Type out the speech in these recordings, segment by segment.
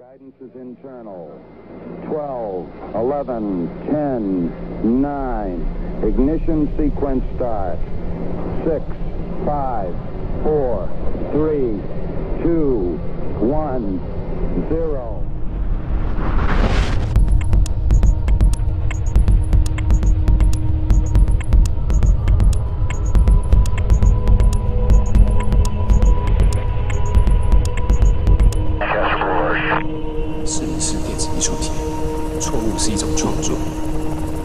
Guidance is internal. 12, 11, 10, 9. Ignition sequence start. 6, 5, 4, 3, 2, 1, 0. 错误是一种创作。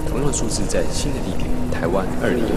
同样的数字在新的地点，台湾二零一